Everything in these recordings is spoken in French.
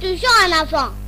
退休，安乐。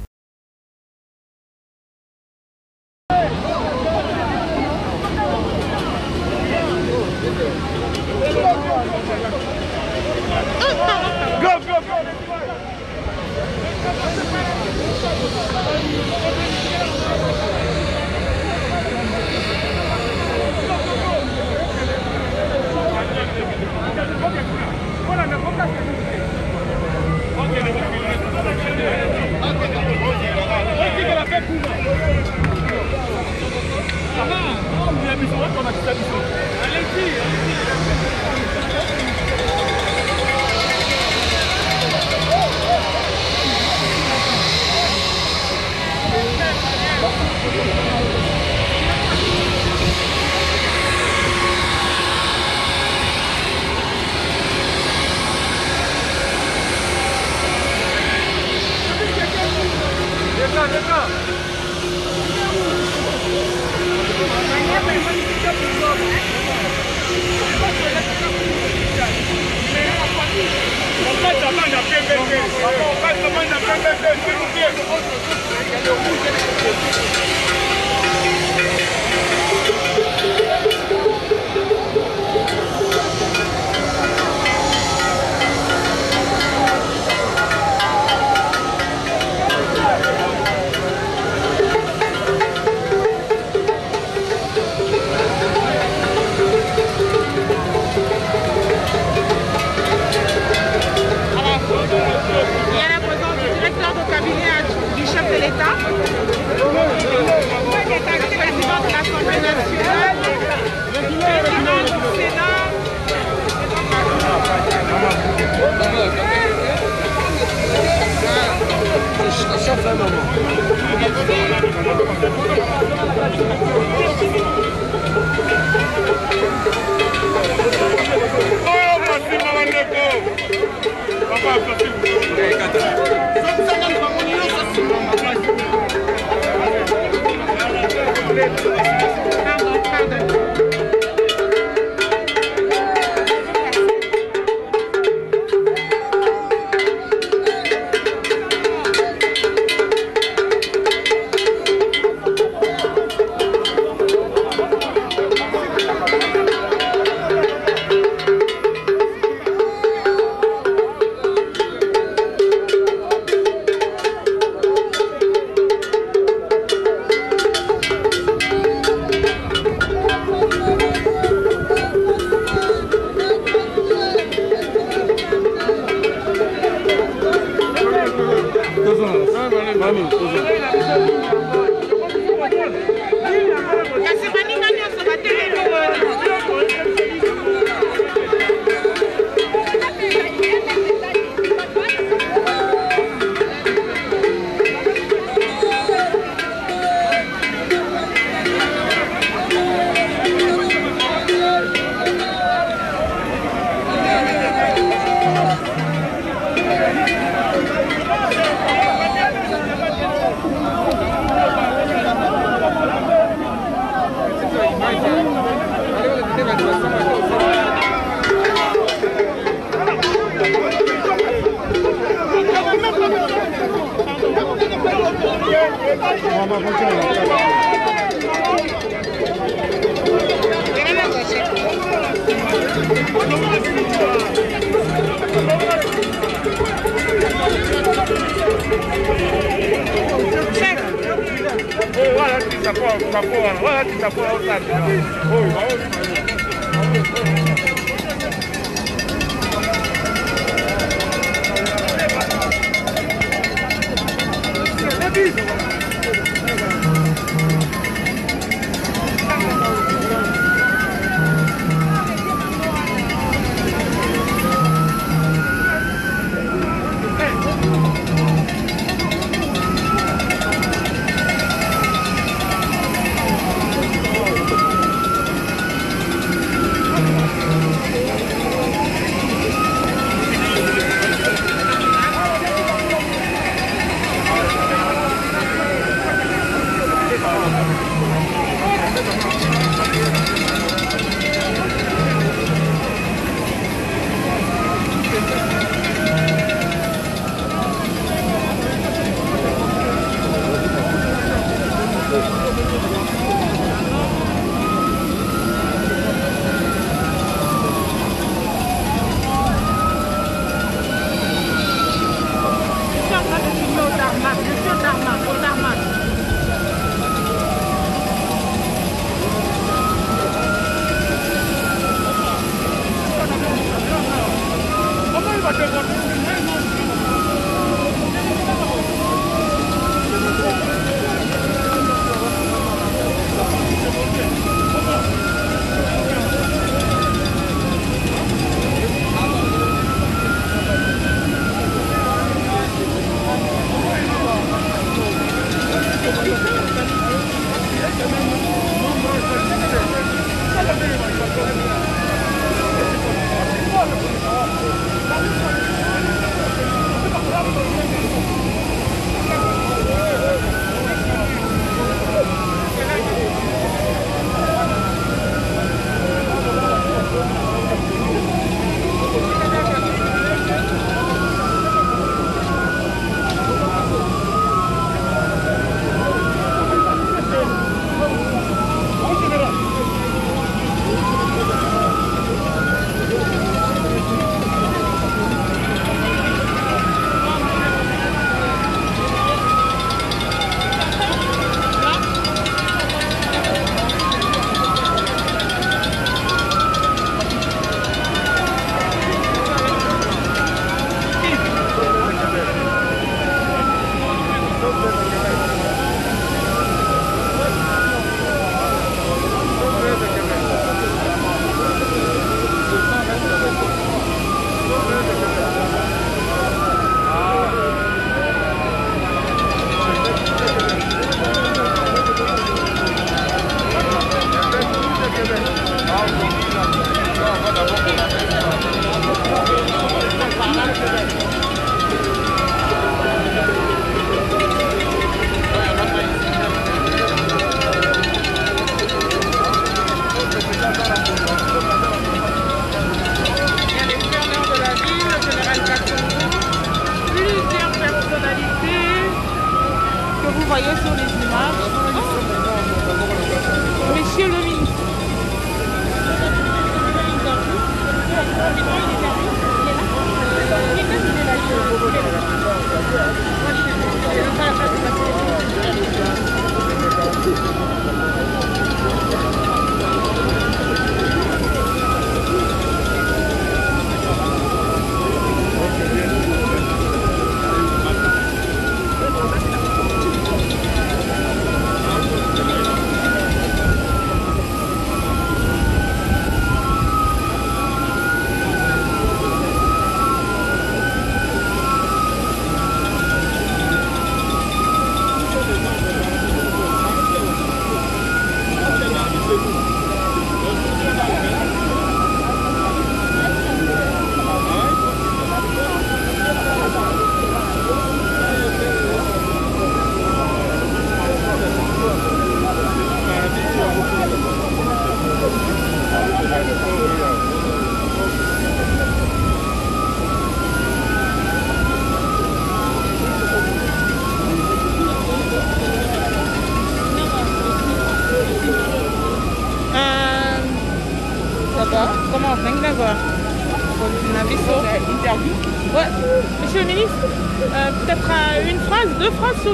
が僕なんです。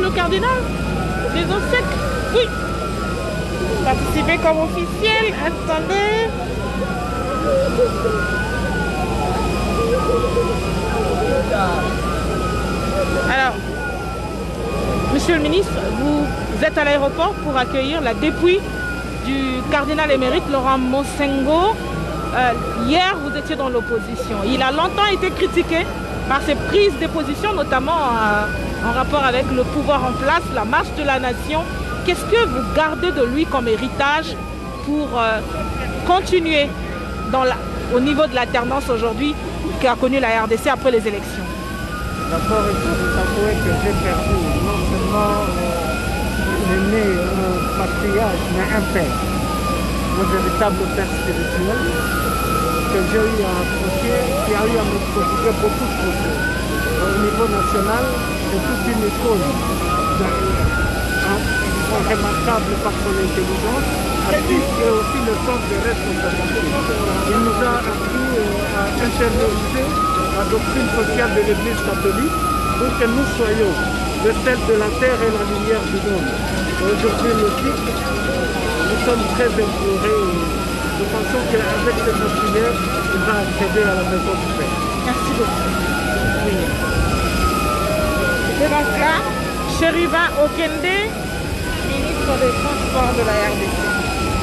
Le cardinal Les obsèques Oui. Participer comme officiel. Attendez. Alors, Monsieur le ministre, vous êtes à l'aéroport pour accueillir la dépouille du cardinal émérite Laurent Mosengo. Euh, hier, vous étiez dans l'opposition. Il a longtemps été critiqué par ses prises de position, notamment euh, en rapport avec le pouvoir en place, la marche de la nation. Qu'est-ce que vous gardez de lui comme héritage pour euh, continuer au niveau de la tendance aujourd'hui qu'a connue la RDC après les élections? D'abord, il faut avouer que j'ai perdu non seulement euh, un patriarche, mais un père, un véritable père spirituel, que j'ai eu à approcher, qui a eu à me prodiguer beaucoup de choses. Au niveau national, c'est toute une un- un remarquable par son intelligence, et aussi le sens de responsabilité. Il nous a appris euh, à internaliser la doctrine sociale de l'Église catholique pour que nous soyons le sel de la terre et la lumière du monde. Aujourd'hui, titre, nous sommes très implorés. Nous pensons qu'avec cette prière, il va accéder à la maison du Père. Merci beaucoup. Là, Chériva Okende, ministre des Transports de la RDC.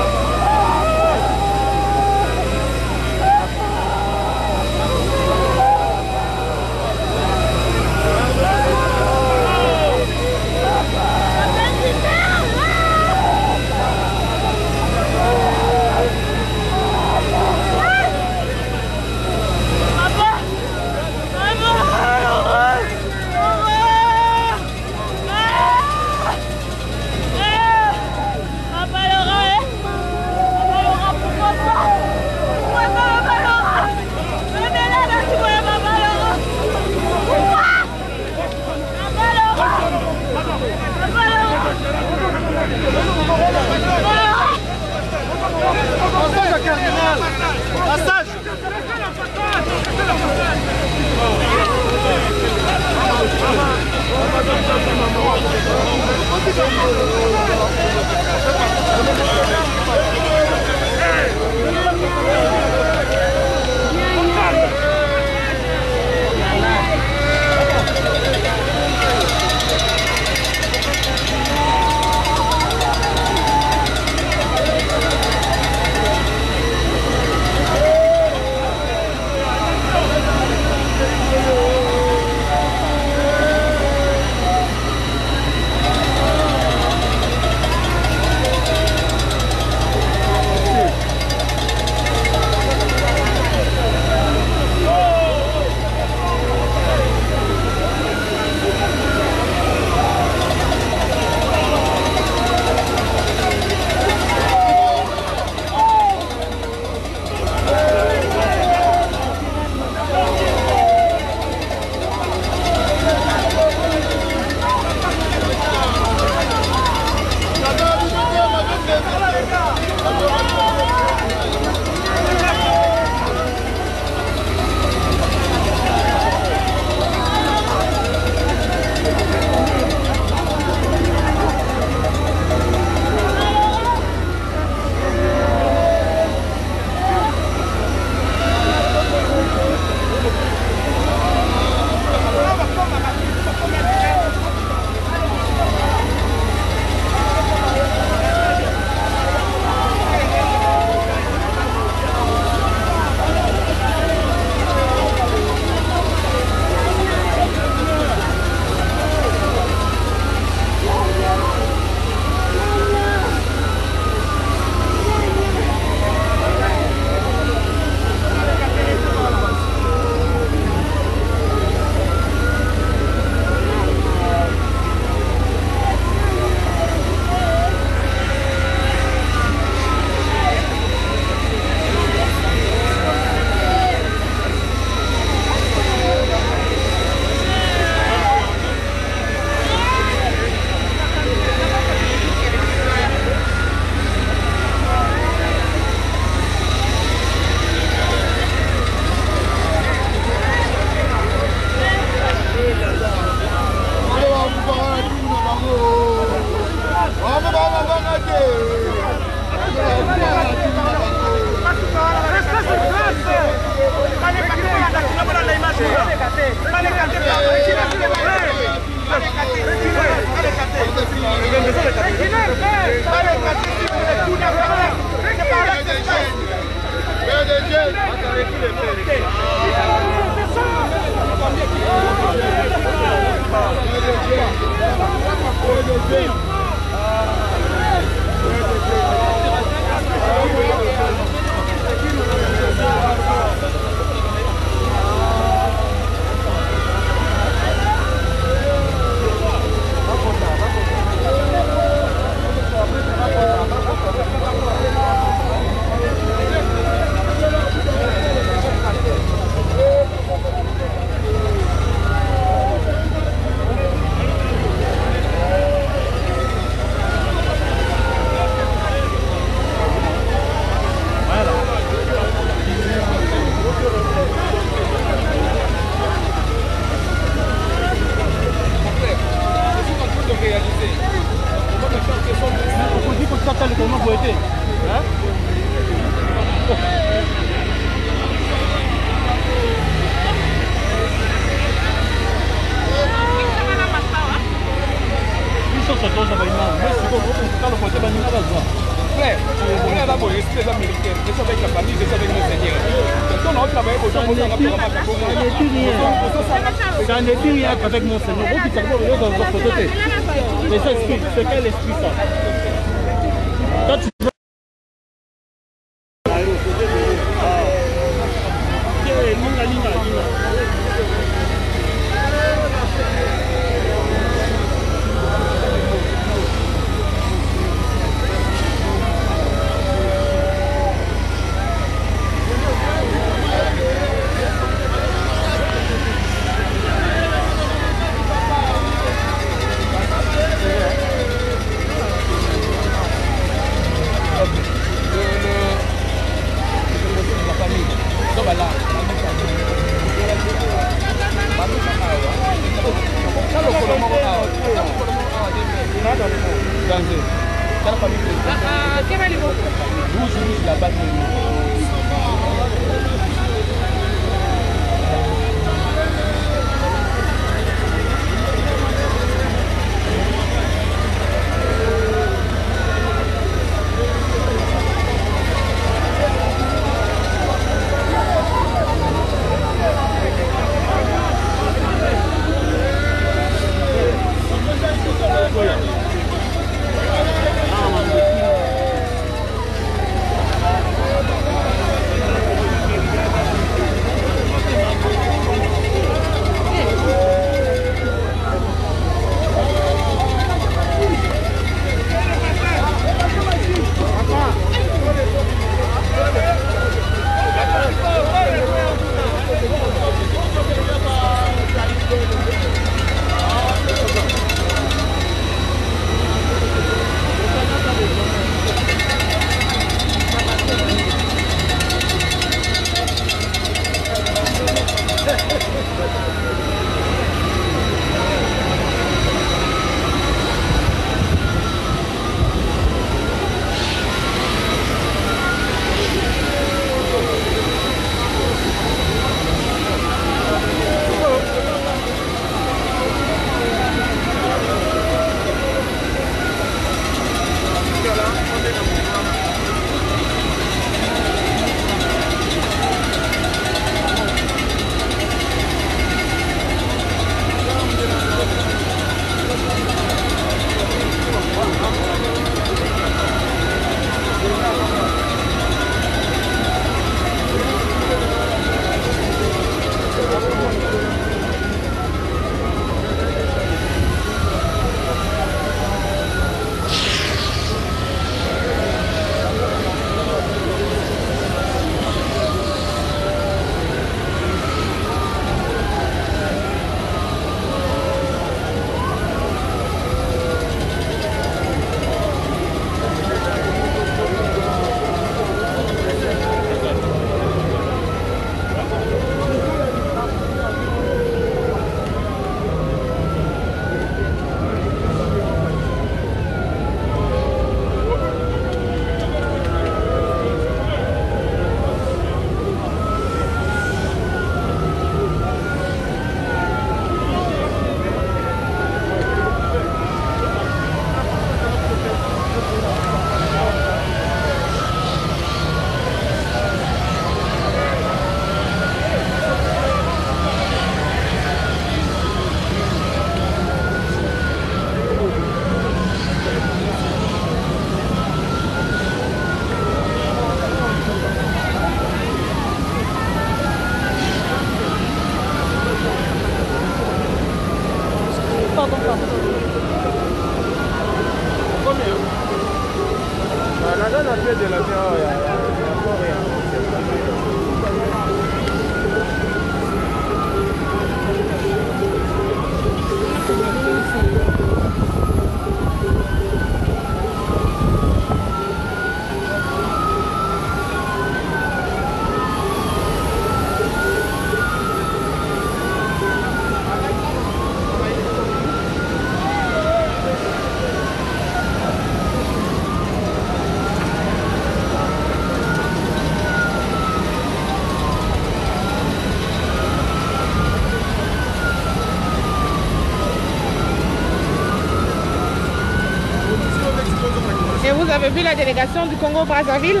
La délégation du Congo-Brazzaville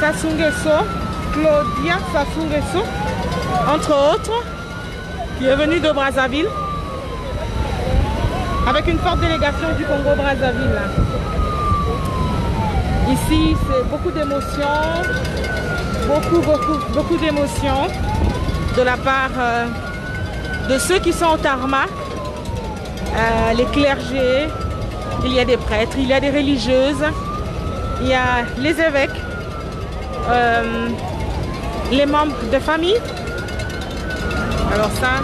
Sassou Nguesso, Claudia Sassou Nguesso, entre autres, qui est venue de Brazzaville avec une forte délégation du Congo-Brazzaville. Ici, c'est beaucoup d'émotions, beaucoup, beaucoup, beaucoup d'émotions de la part euh, de ceux qui sont au tarmac, euh, les clergés, il y a des prêtres, il y a des religieuses, il y a les évêques, euh, les membres de famille. Alors ça,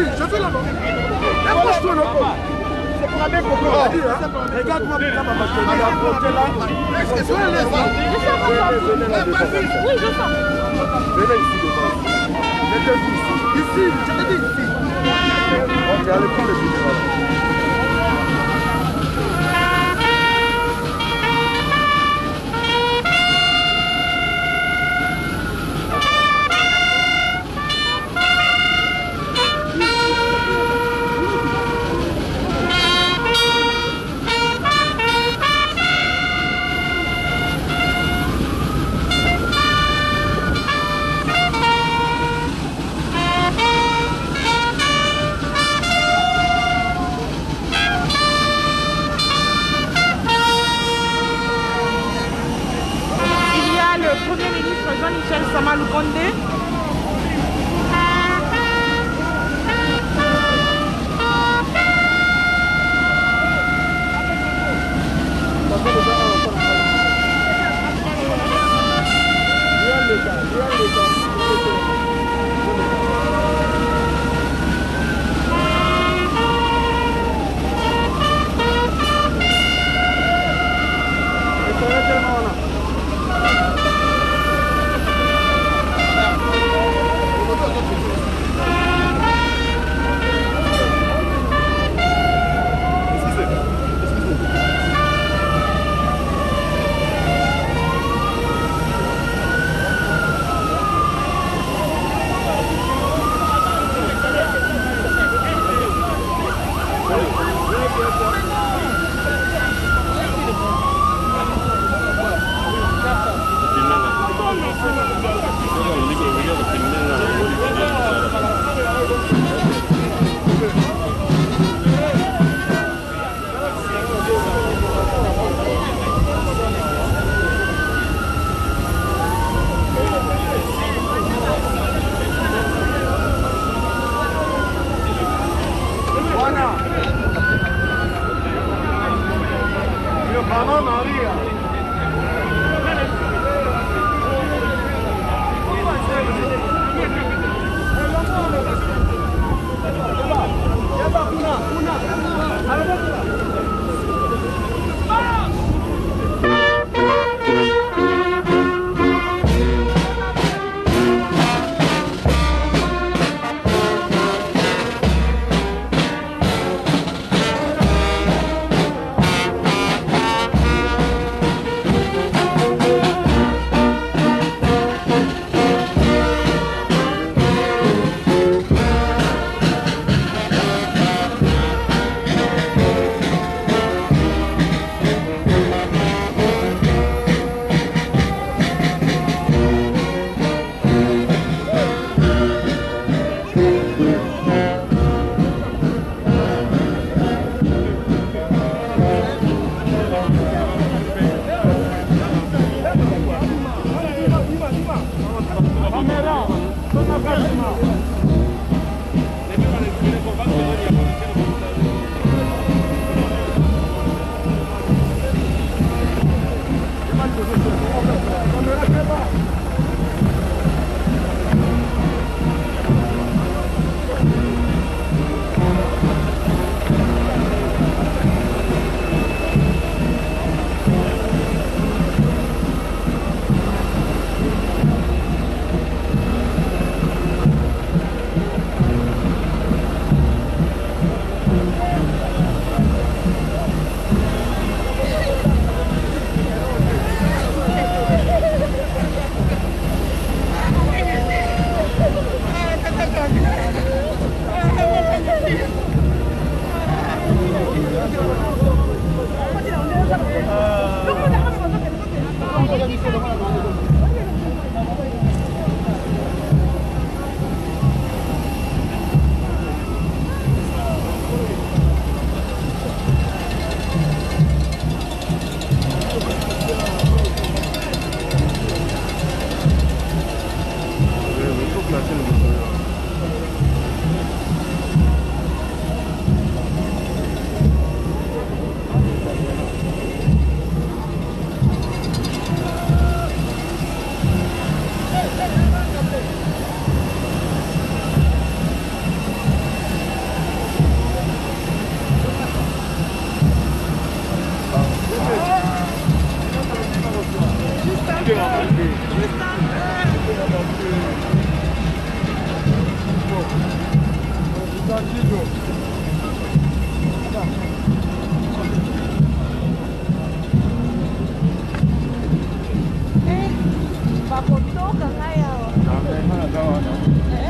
Vas-y, je fais là-bas. Approche-toi là-bas. C'est pour aller pour hein. Regarde-moi putain, maman. Je te dis, approchez là. Est-ce que tu veux les Venez, venez là devant. Oui, je sens. Venez ici devant. Mettez-vous ici. Ici, je te dis ici. Ok, allez, prends le cinéma.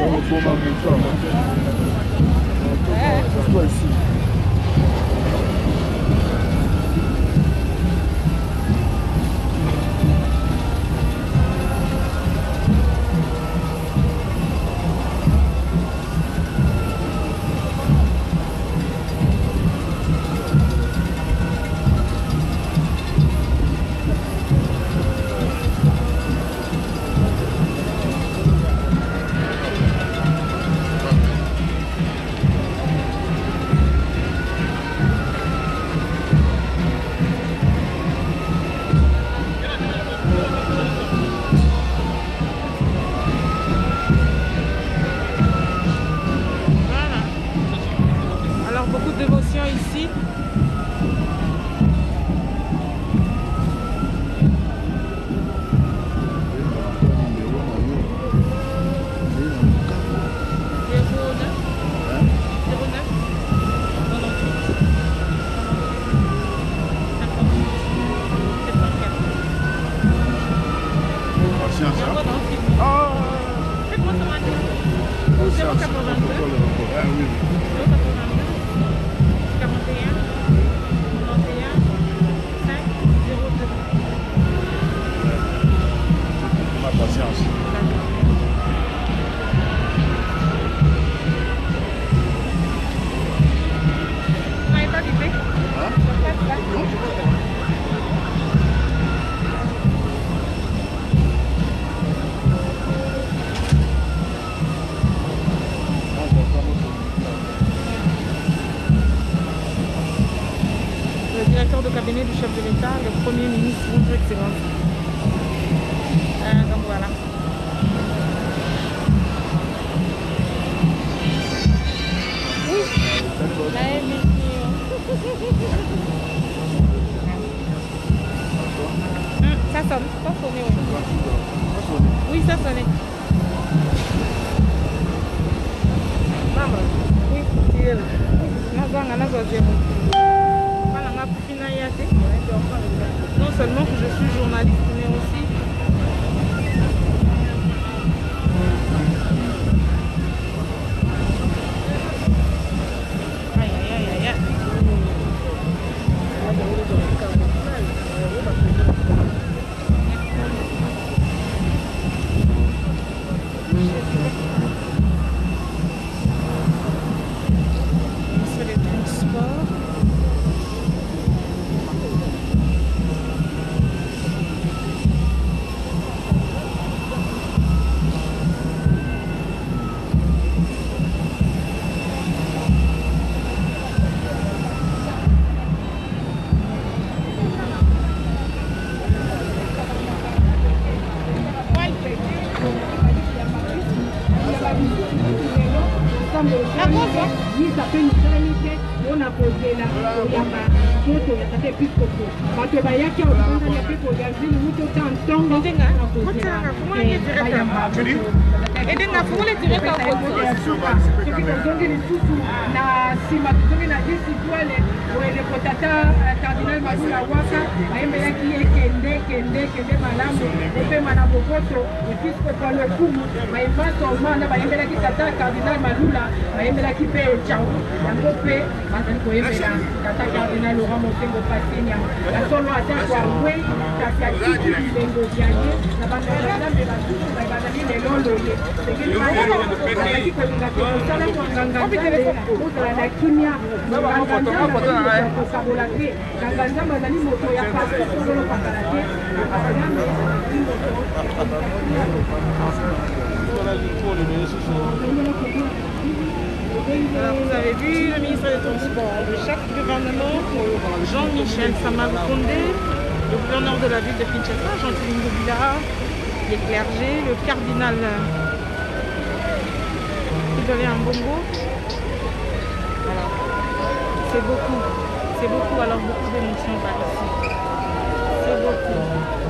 Vamos formar um grupo. É. Estou aqui. Non seulement que je suis journaliste, ende ndafungula direct akozozonge lisusu na nsima tozongi na disitwale boyeleko tata cardinal madula waka bayembelaki ye kende kende kende malamu opema na boboto episkopo lokumu bayemba sormana bayembelaki tata cardinal madula bayembelaki mpe ecango yango mpe bazali koyembela tata cardinal laurent mosengo pasenia basolo atako angwei kasi atiki bilengo bya ye na bandalambe basusu bazali lelo loye. Bazali kolinga te kosala konganga-nzambe ozala na vous avez vu le ministre des Transports, chef du gouvernement, Jean-Michel Samakonde, le gouverneur de la ville de Kinshasa, Jean-Claude Ngobila, les clergés, le cardinal Isolé Mbongo. C'est beaucoup, c'est beaucoup, alors beaucoup d'émotions par ici. C'est beaucoup.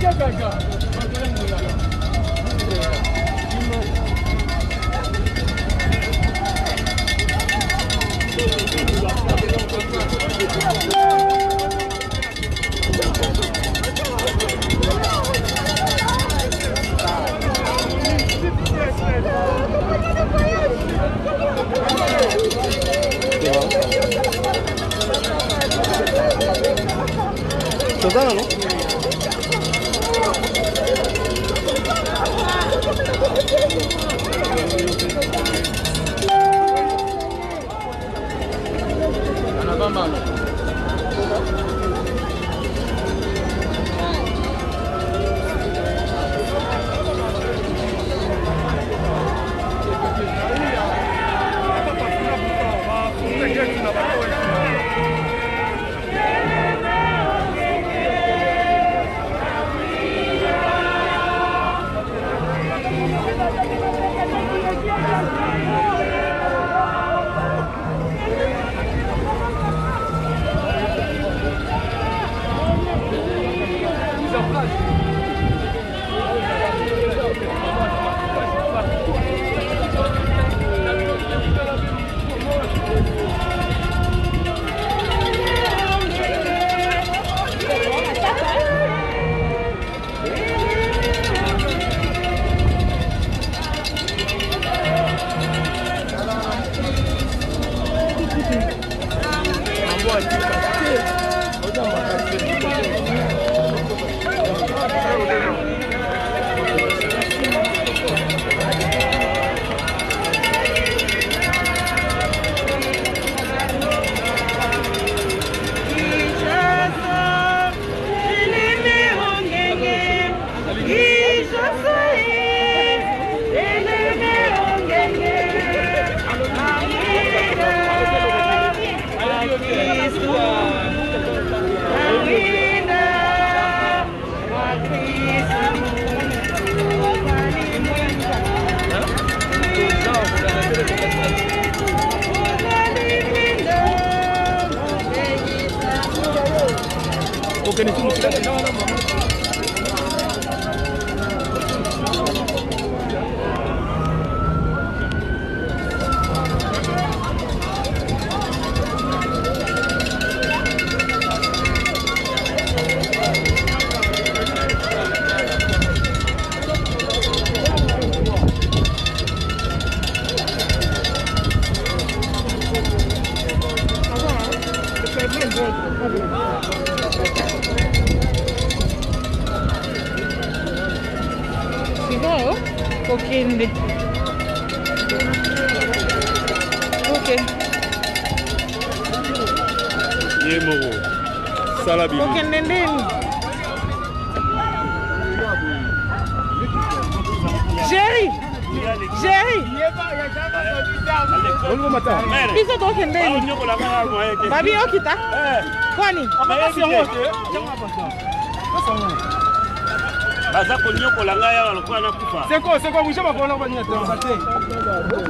Kanka kanka. Bakalım bunlara. Kokende. Ok. ye moko sala bili Kokende ndeni? Olingo mata biso tokende ndeni? Babi okita? Kwani? Baza konyokola ngai awa lokola nakufa Seko, seko, mwisho bakona kwa nyata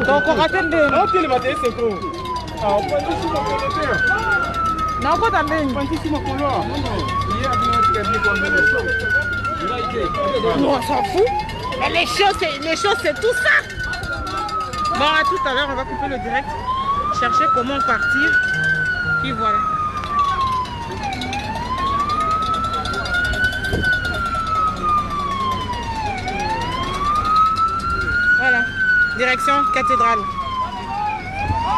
Tokoka te ndeni? Naotelema te seko Ah, opandisi makolo te Naokota ndeni? opandisi makolo Iye abino tekabili kwa mbele On s'en fout. Mais les choses, c'est, les choses, c'est tout ça. Bon, à tout à l'heure, on va couper le direct. Chercher comment partir. Puis voilà. Direction cathédrale.